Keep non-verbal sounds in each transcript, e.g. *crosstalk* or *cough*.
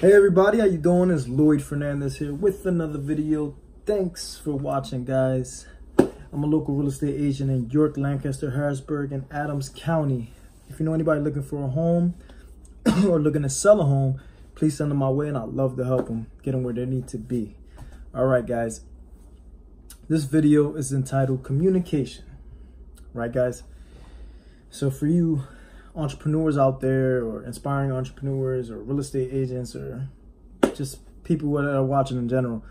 Hey everybody, how you doing? It's Lloyd Fernandez here with another video. Thanks for watching, guys. I'm a local real estate agent in York, Lancaster, Harrisburg, and Adams County. If you know anybody looking for a home *clears throat* or looking to sell a home, please send them my way and I'd love to help them get them where they need to be. All right, guys. This video is entitled Communication. Right, guys? So for you entrepreneurs out there or inspiring entrepreneurs or real estate agents or just people that are watching in general,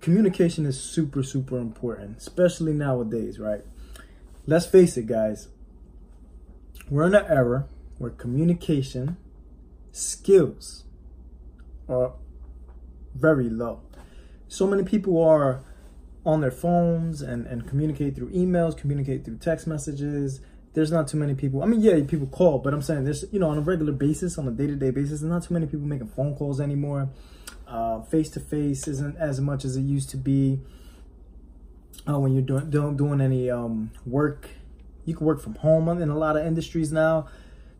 communication is super, super important, especially nowadays, right? Let's face it, guys. We're in an era where communication skills are very low. So many people are on their phones and, and communicate through emails, communicate through text messages. There's not too many people. I mean, yeah, people call, but I'm saying there's, you know, on a regular basis, on a day-to-day basis, there's not too many people making phone calls anymore. Face to face isn't as much as it used to be. Uh, when you're doing doing, doing any um, work, you can work from home in a lot of industries now.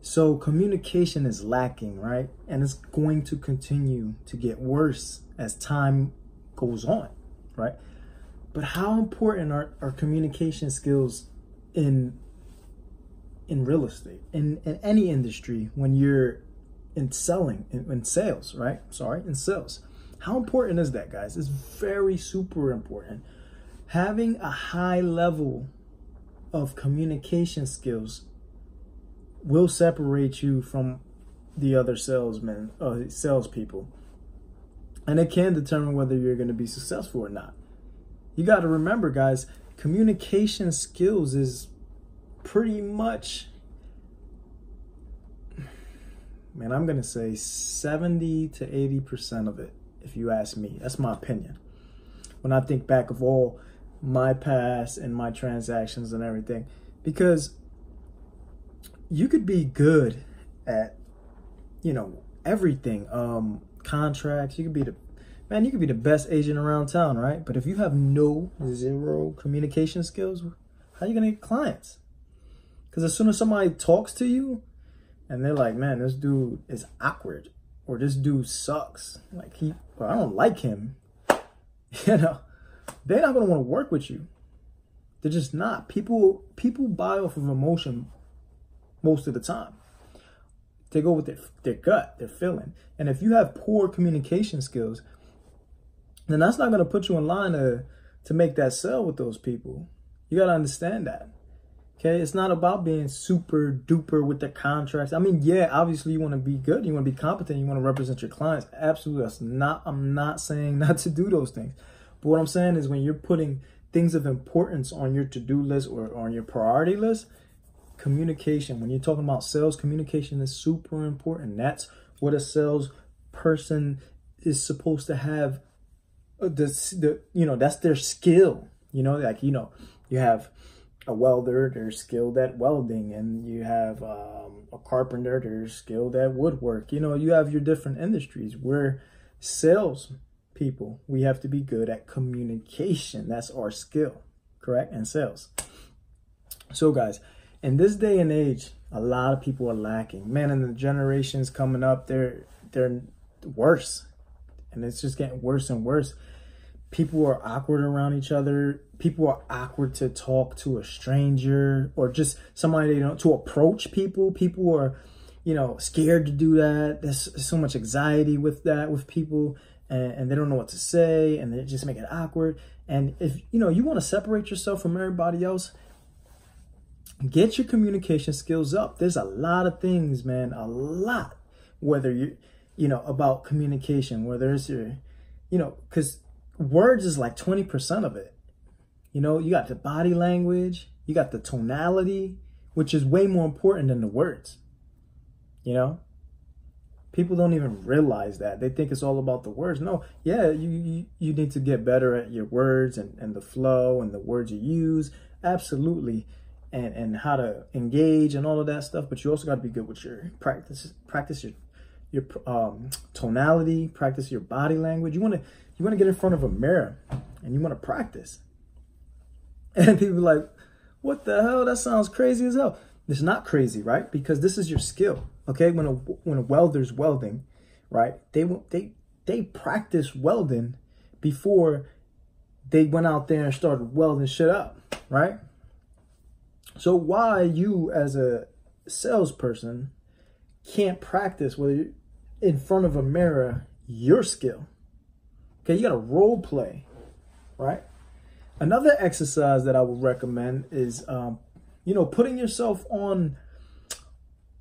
So communication is lacking, right? And it's going to continue to get worse as time goes on, right? But how important are, are communication skills in in real estate, in, in any industry when you're in selling, in, in sales, right? Sorry, in sales. How important is that, guys? It's very super important. Having a high level of communication skills will separate you from the other salesmen, uh, salespeople. And it can determine whether you're going to be successful or not. You got to remember, guys, communication skills is pretty much, man, I'm going to say 70 to 80% of it, if you ask me. That's my opinion. When I think back of all my past and my transactions and everything, because you could be good at, you know, everything. Um, contracts, you could be the man, you could be the best agent around town, right? But if you have no zero communication skills, how are you gonna get clients? Because as soon as somebody talks to you and they're like, man, this dude is awkward or this dude sucks, like he, well, I don't like him, *laughs* you know, they're not gonna want to work with you. They're just not. People people buy off of emotion most of the time. They go with their, their gut, their feeling. And if you have poor communication skills, then that's not going to put you in line to, to make that sell with those people. You got to understand that. Okay, it's not about being super duper with the contracts. I mean, yeah, obviously you want to be good, you want to be competent, you want to represent your clients. Absolutely, that's not. I'm not saying *laughs* not to do those things, but what I'm saying is when you're putting things of importance on your to-do list or on your priority list, communication. When you're talking about sales, communication is super important. That's what a sales person is supposed to have. Uh, the, the you know that's their skill. You know, like you know, you have a welder, they're skilled at welding, and you have um, a carpenter, they're skilled at woodwork. You know, you have your different industries. We're sales people. We have to be good at communication. That's our skill, correct? And sales. So, guys, in this day and age, a lot of people are lacking. Man, and the generations coming up, they're they're worse. And it's just getting worse and worse. People are awkward around each other. People are awkward to talk to a stranger or just somebody you know to approach people. People are, you know, scared to do that. There's so much anxiety with that with people and, and they don't know what to say and they just make it awkward. And if you know you want to separate yourself from everybody else, get your communication skills up. There's a lot of things, man, a lot. Whether you, you know, about communication, whether it's your, you know, because words is like 20% of it. You know, you got the body language, you got the tonality, which is way more important than the words. You know, people don't even realize that. They think it's all about the words. No yeah you you, you need to get better at your words and, and the flow and the words you use. Absolutely. And and how to engage and all of that stuff but you also got to be good with your practice practice your your um, tonality practice your body language. You want to you want to get in front of a mirror and you want to practice *laughs* and people like what the hell that sounds crazy as hell it's not crazy right because this is your skill okay when a when a welder's welding right? They they they practice welding before they went out there and started welding shit up, right? So why you as a salesperson can't practice with in front of a mirror your skill? Okay, you got to role play, right? Another exercise that I would recommend is, um, you know, putting yourself on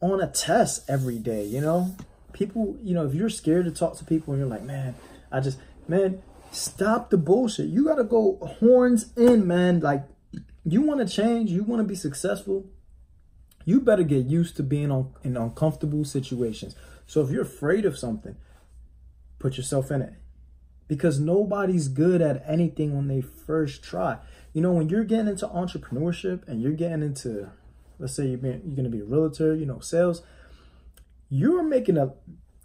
on a test every day. You know, people, you know, if you're scared to talk to people and you're like, man, I just, man, stop the bullshit. You got to go horns in, man. Like, you want to change, you want to be successful, you better get used to being on, in uncomfortable situations. So if you're afraid of something, put yourself in it. Because nobody's good at anything when they first try. You know, when you're getting into entrepreneurship and you're getting into, let's say you're, being, you're going to be a realtor, you know, sales, you're making a,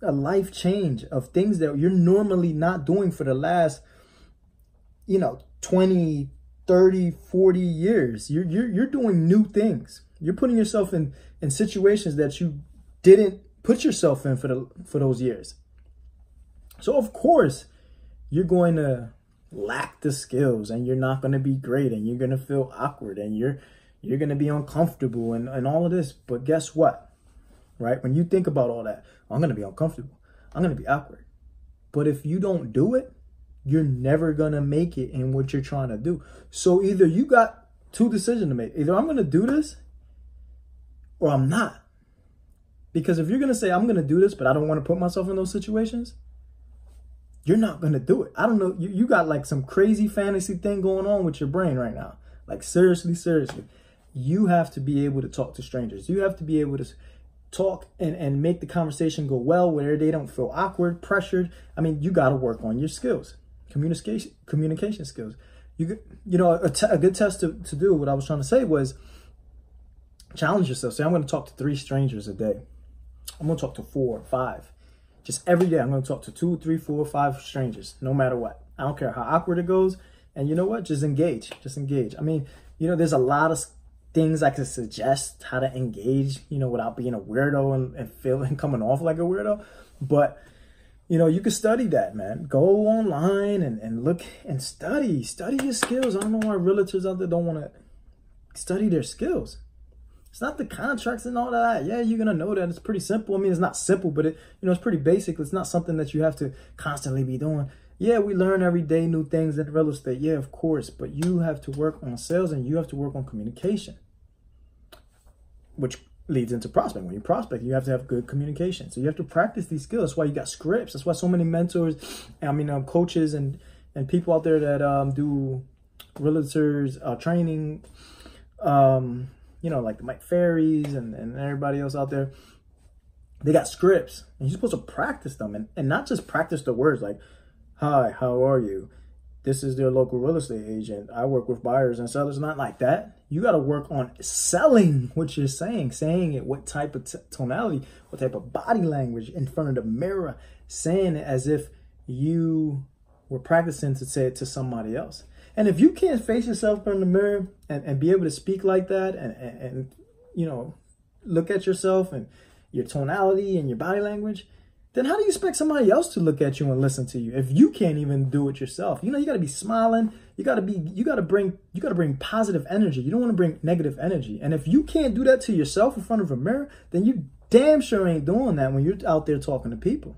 a life change of things that you're normally not doing for the last, you know, 20, 30, 40 years. You're, you're, you're doing new things. You're putting yourself in, in situations that you didn't put yourself in for, the, for those years. So, of course, you're going to lack the skills and you're not going to be great and you're going to feel awkward and you're you're going to be uncomfortable and, and all of this. But guess what? right? When you think about all that, I'm going to be uncomfortable. I'm going to be awkward. But if you don't do it, you're never going to make it in what you're trying to do. So either you got two decisions to make. Either I'm going to do this or I'm not. Because if you're going to say, I'm going to do this, but I don't want to put myself in those situations, you're not going to do it. I don't know. You, you got like some crazy fantasy thing going on with your brain right now. Like seriously, seriously. You have to be able to talk to strangers. You have to be able to talk and, and make the conversation go well where they don't feel awkward, pressured. I mean, you got to work on your skills, communication, communication skills. You, you know, a, a good test to, to do, what I was trying to say was challenge yourself. Say, I'm going to talk to three strangers a day. I'm going to talk to four, five. Just every day, I'm going to talk to two, three, four, five strangers, no matter what. I don't care how awkward it goes. And you know what? Just engage. Just engage. I mean, you know, there's a lot of things I could suggest how to engage, you know, without being a weirdo and, and feeling *laughs* coming off like a weirdo. But you know, you can study that, man. Go online and, and look and study. Study your skills. I don't know why realtors out there don't want to study their skills. It's not the contracts and all that. Yeah, you're gonna know that. It's pretty simple. I mean, it's not simple, but it you know it's pretty basic. It's not something that you have to constantly be doing. Yeah, we learn every day new things in real estate. Yeah, of course. But you have to work on sales and you have to work on communication, which leads into prospect. When you prospect, you have to have good communication. So you have to practice these skills. That's why you got scripts. That's why so many mentors, I mean, um, coaches and and people out there that um, do realtors uh, training, um, you know, like the Mike Ferrys and, and everybody else out there, they got scripts. And you're supposed to practice them and, and not just practice the words like, Hi, how are you? This is their local real estate agent. I work with buyers and sellers. Not like that. You got to work on selling *laughs* what you're saying, saying it, what type of tonality, what type of body language in front of the mirror, saying it as if you were practicing to say it to somebody else. And if you can't face yourself in the mirror and, and be able to speak like that and, and, and, you know, look at yourself and your tonality and your body language, then how do you expect somebody else to look at you and listen to you if you can't even do it yourself? You know, you got to be smiling. You got to be you got to bring you got to bring positive energy. You don't want to bring negative energy. And if you can't do that to yourself in front of a mirror, then you damn sure ain't doing that when you're out there talking to people.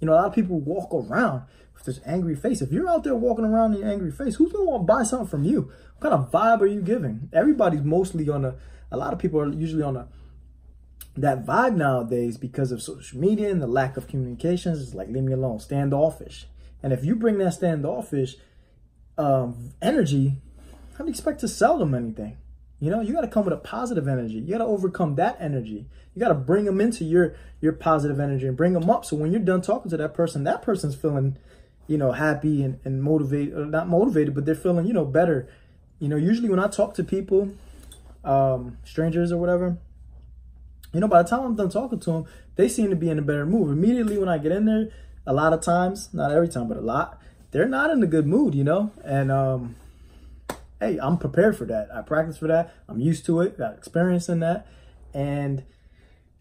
You know, a lot of people walk around with this angry face. If you're out there walking around in your angry face, who's to want to buy something from you? What kind of vibe are you giving? Everybody's mostly on a a lot of people are usually on a that vibe nowadays because of social media and the lack of communications is like leave me alone standoffish and if you bring that standoffish um, energy how do you expect to sell them anything you know you got to come with a positive energy you got to overcome that energy you got to bring them into your your positive energy and bring them up so when you're done talking to that person that person's feeling you know happy and, and motivated or not motivated but they're feeling you know better you know usually when i talk to people um strangers or whatever you know, by the time I'm done talking to them, they seem to be in a better mood. Immediately when I get in there, a lot of times, not every time, but a lot, they're not in a good mood, you know? And um, hey, I'm prepared for that. I practice for that. I'm used to it, got experience in that. And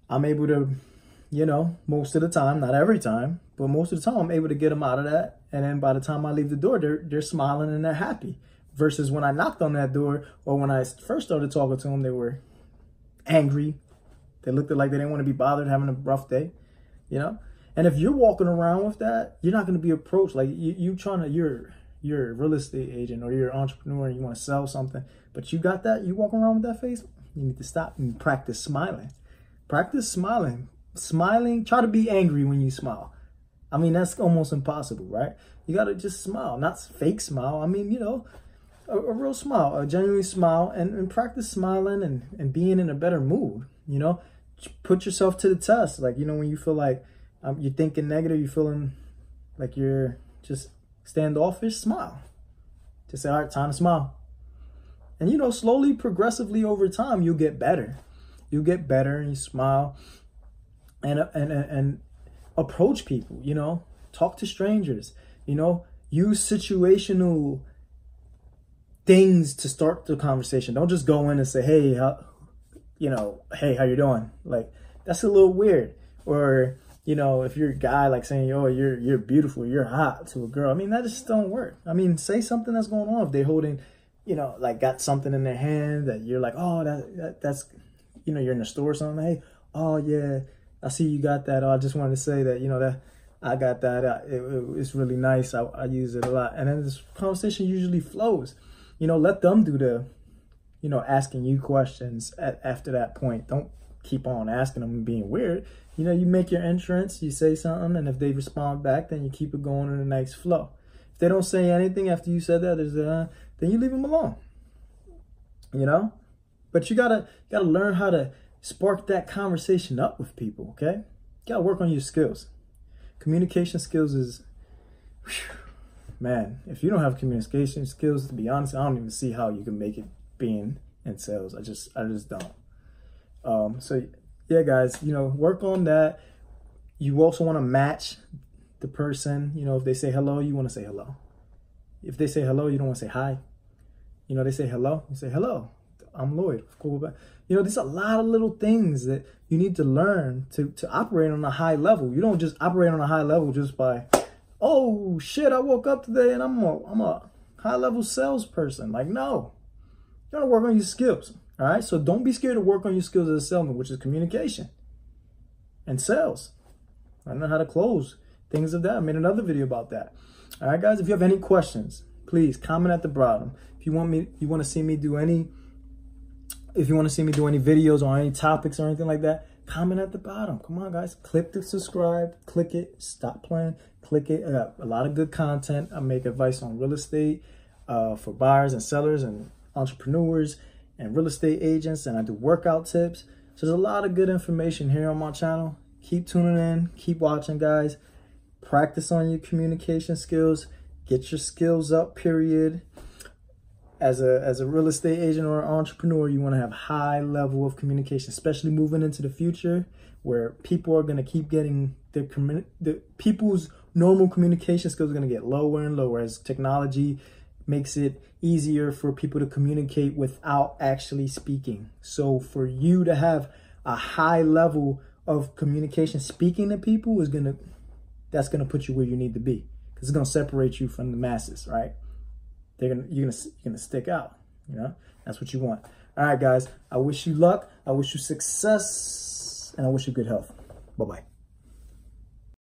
I'm able to, you know, most of the time, not every time, but most of the time I'm able to get them out of that. And then by the time I leave the door, they're, they're smiling and they're happy. Versus when I knocked on that door or when I first started talking to them, they were angry. They looked like they didn't want to be bothered having a rough day, you know? And if you're walking around with that, you're not going to be approached like you, you trying to, you're, you're a real estate agent or you're an entrepreneur and you want to sell something, but you got that, you walking around with that face, you need to stop and practice smiling. Practice smiling. Smiling, try to be angry when you smile. I mean, that's almost impossible, right? You got to just smile, not fake smile. I mean, you know, a, a real smile, a genuine smile, and, and practice smiling and, and being in a better mood, you know? Put yourself to the test. Like, you know, when you feel like um, you're thinking negative, you're feeling like you're just standoffish, smile. Just say, all right, time to smile. And, you know, slowly, progressively over time, you'll get better. You'll get better and you smile uh, and, and, and approach people, you know, talk to strangers, you know, use situational things to start the conversation. Don't just go in and say, hey, how, you know, hey, how you doing? Like, that's a little weird. Or, you know, if you're a guy like saying, oh, you're you're beautiful, you're hot to a girl. I mean, that just don't work. I mean, say something that's going on. If they're holding, you know, like got something in their hand that you're like, oh, that, that that's, you know, you're in the store or something. Hey, oh yeah, I see you got that. Oh, I just wanted to say that, you know, that I got that. Uh, it, it, it's really nice. I, I use it a lot. And then this conversation usually flows. You know, let them do the, you know, asking you questions at, after that point. Don't keep on asking them and being weird. You know, you make your entrance, you say something, and if they respond back, then you keep it going in the next flow. If they don't say anything after you said that, there's uh, then you leave them alone. You know, but you gotta you gotta learn how to spark that conversation up with people, okay? You gotta work on your skills. Communication skills is, whew, man, if you don't have communication skills, to be honest, I don't even see how you can make it being in sales. I just, I just don't. Um, so yeah, guys, you know, work on that. You also want to match the person. You know, if they say hello, you want to say hello. If they say hello, you don't want to say hi. You know, they say hello, you say hello. I'm Lloyd. Cool. You know, there's a lot of little things that you need to learn to, to operate on a high level. You don't just operate on a high level just by, oh shit, I woke up today and I'm a, I'm a high level salesperson. Like, no, you gotta work on your skills. All right. So don't be scared to work on your skills as a salesman, which is communication and sales. I know how to close things of that. I made another video about that. All right, guys, if you have any questions, please comment at the bottom. If you want me, you want to see me do any if you want to see me do any videos on any topics or anything like that, comment at the bottom. Come on, guys. Click the subscribe. Click it. Stop playing. Click it. I got a lot of good content. I make advice on real estate uh, for buyers and sellers and entrepreneurs and real estate agents. And I do workout tips. So there's a lot of good information here on my channel. Keep tuning in. Keep watching, guys. Practice on your communication skills. Get your skills up, period as a as a real estate agent or entrepreneur, you want to have high level of communication, especially moving into the future where people are going to keep getting their the people's normal communication skills are going to get lower and lower as technology makes it easier for people to communicate without actually speaking. So for you to have a high level of communication speaking to people is to that's to put you where you need to be cuz it's to separate you from the masses, right? they're gonna you're gonna you're gonna stick out. You know, that's what you want. All right, guys. I wish you luck. I wish you success, and I wish you good health. Bye bye.